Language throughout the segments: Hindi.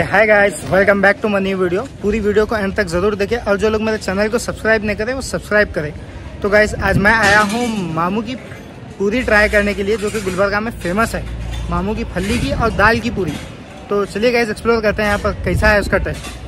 Hi guys welcome back to money video पूरी वीडियो को एंड तक ज़रूर देखें और जो लोग मेरे चैनल को सब्सक्राइब नहीं करें, वो सब्सक्राइब करें। तो गाइस आज मैं आया हूँ मामू की पूरी ट्राई करने के लिए, जो कि गुलबर्गा में फ़ेमस है। मामू की फली की और दाल की पूरी। तो चलिए गाइस एक्सप्लोर करते हैं यहाँ पर कैसा है उसका टेस्ट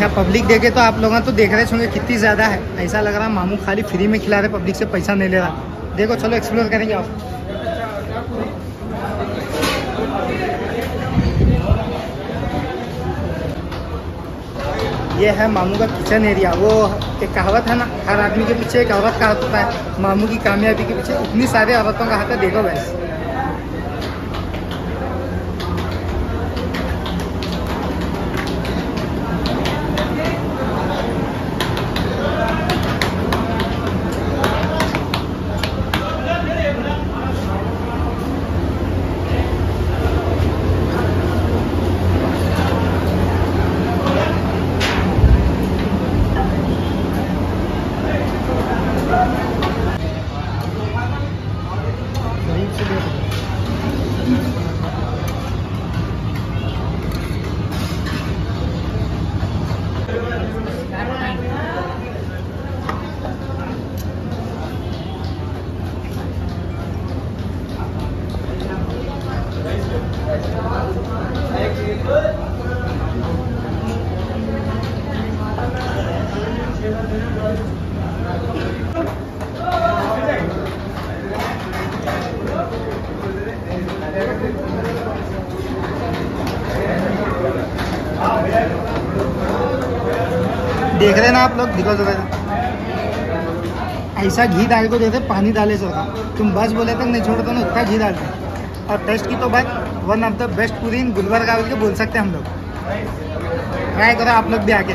यहाँ पब्लिक देखे तो आप लोग तो देख रहे होंगे कितनी ज़्यादा है। ऐसा लग रहा है मामू खाली फ्री में खिला रहे पब्लिक से पैसा नहीं ले रहा। देखो, चलो एक्सप्लोर करेंगे आप। ये है मामू का किचन एरिया वो एक कहावत है ना, हर आदमी के पीछे एक औरत का हाथ होता है। मामू की कामयाबी के पीछे इतनी सारी औरतों का हाथ है, देखो वैसे देख रहे ना आप लोग? दिखो जरा ऐसा घी डाल को देते पानी डाले से होता तुम बस बोले तक नहीं छोड़ते, ना उतना घी डालते और टेस्ट की तो बात वन ऑफ़ द बेस्ट पूरी इन गुलबर्गा के बोल सकते हैं हम लोग। ट्राई करो आप लोग भी आके।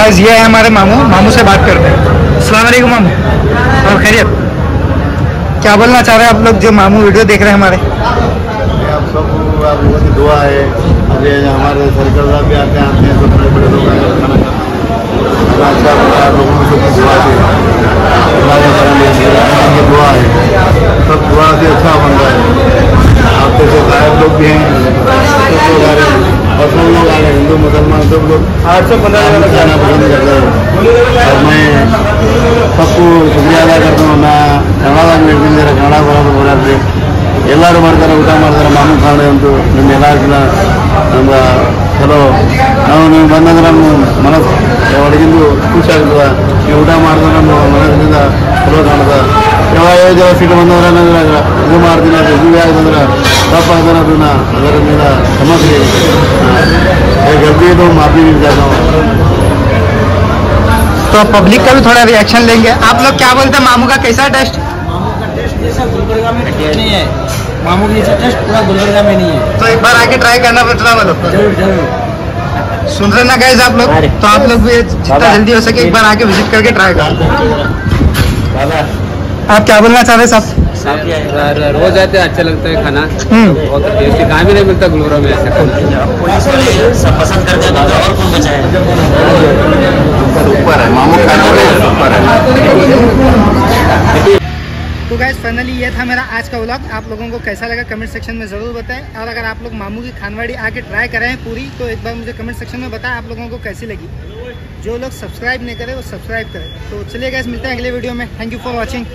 गाइज़ ये है हमारे मामू मामू से बात करते हैं। अस्सलाम मामू। और खैरियत? क्या बोलना चाह रहे हैं आप लोग जो मामू वीडियो देख रहे हैं हमारे? आप सब, आप लोगों की दुआ है। अभी हमारे सर्कल साहब भी आते हैं आते हैं सब बड़े बड़े लोग खाना हैं और सब लोग आ रहे हैं हिंदू मुसलमान सब लोग आठ सौ पंद्रह खाना पसंद कर रहे हैं और मैं सबको शुक्रिया अदा करता हूँ मैं ಕನ್ನಡದಾಗ ಹೇಳ್ತಿದ್ದಾರೆ ಕನ್ನಡ ಬರೋದು ಬರೋದ್ರಿ ಎಲ್ಲರೂ ಮಾಡ್ತಾರೆ ಊಟ ಮಾಡ್ತಾರೆ ಮಾಮೂಲು ಕಾರಣ ಅಂತೂ ನಿಮ್ಮ ಎಲ್ಲ ನಮ್ಮ ಚಲೋ ನಾವು ನೀವು ಬಂದಂದ್ರೆ ನಮ್ಮ ಮನಸ್ಸು ಒಳಗಿಂದು ಖುಷಿ ಆಗ್ತದೆ ನೀವು ಊಟ ಮಾಡಿದ್ರೆ ನಮ್ಮ ಮನಸ್ಸಿನಿಂದ ಚಲೋ ಕಾಣ್ತದೆ ಯಾವಾಗ ಯಾವ ಸೀಟ್ ಬಂದಂದ್ರೆ ನನಗೆ ಇದು ಮಾಡ್ತೀನಿ ಅದು ಇದು ಆಗ್ತಂದ್ರೆ ತಪ್ಪಾದ್ರೆ ಅದನ್ನ ಅದರ ಮೇಲೆ ಸಮಸ್ಯೆ ಗಲ್ತಿ तो माफी मिल जाता हूँ तो पब्लिक का भी थोड़ा रिएक्शन लेंगे आप लोग क्या बोलते हैं मामू का कैसा टेस्ट मामू का टेस्ट जैसा गुलबर्गा में टेस्ट नहीं है मामू के जैसा टेस्ट पूरा गुलबर्गा में नहीं है तो एक बार आके ट्राई करना पड़ता बोलो जरूर जरूर सुन रहे ना गाइस आप लोग तो आप लोग भी जितना जल्दी हो सके एक बार आके विजिट करके ट्राई करो आप क्या बोलना चाह रहे हैं साहब? रोज आते हैं अच्छा लगता है खाना। हम्म। बहुत टेस्टी कहाँ भी नहीं मिलता गुलबर्गा में ऐसा खाना। सब पसंद करते हैं तो और कौन बचा है मामू खाने है तो गाइज़ फाइनली ये था मेरा आज का व्लॉग आप लोगों को कैसा लगा कमेंट सेक्शन में ज़रूर बताएँ। और अगर आप लोग मामू की खानवाड़ी आके ट्राई करें पूरी तो एक बार मुझे कमेंट सेक्शन में बताएँ आप लोगों को कैसी लगी। जो लोग सब्सक्राइब नहीं करें वो सब्सक्राइब करें। तो चलिए गाइज़ मिलते हैं अगले वीडियो में। Thank you for watching